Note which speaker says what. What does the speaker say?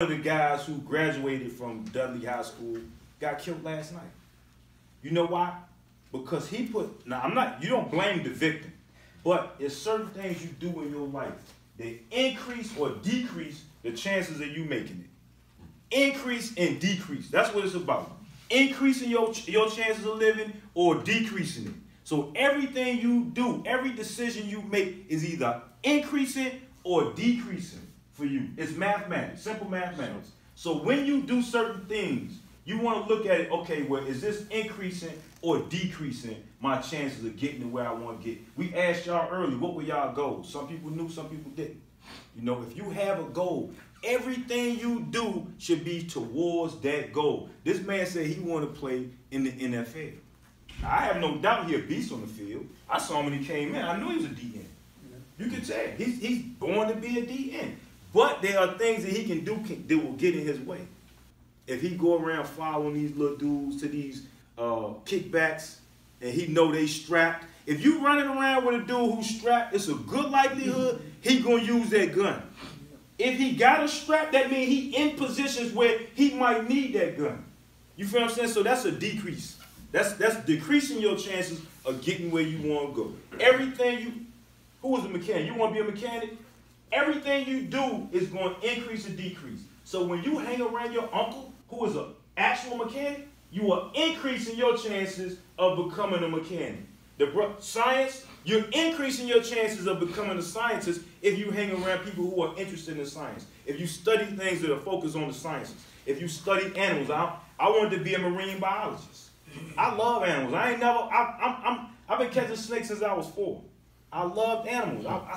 Speaker 1: of the guys who graduated from Dudley High School got killed last night. You know why? Because he put, now I'm not, you don't blame the victim, but it's certain things you do in your life that increase or decrease the chances of you making it. Increase and decrease. That's what it's about. Increasing your, your chances of living or decreasing it. So everything you do, every decision you make is either increasing or decreasing for you. It's mathematics, simple mathematics. So when you do certain things, you want to look at it, okay, well, is this increasing or decreasing my chances of getting to where I want to get? We asked y'all early, what were y'all goals? Some people knew, some people didn't. You know, if you have a goal, everything you do should be towards that goal. This man said he wanted to play in the NFL. I have no doubt he a beast on the field. I saw him when he came in. I knew he was a DN. You can tell. He's, he's born to be a DN. But there are things that he can do can, that will get in his way. If he go around following these little dudes to these uh, kickbacks and he know they strapped, if you running around with a dude who's strapped, it's a good likelihood he gonna use that gun. If he got a strap, that means he in positions where he might need that gun. You feel what I'm saying? So that's a decrease. That's that's decreasing your chances of getting where you want to go. Everything you, who is a mechanic? You want to be a mechanic? Everything you do is going to increase or decrease. So when you hang around your uncle, who is an actual mechanic, you are increasing your chances of becoming a mechanic. The science, you're increasing your chances of becoming a scientist if you hang around people who are interested in science. If you study things that are focused on the sciences. If you study animals, I, I wanted to be a marine biologist. I love animals. I ain't never, I, I'm, I'm, I've been catching snakes since I was four. I loved animals. I, I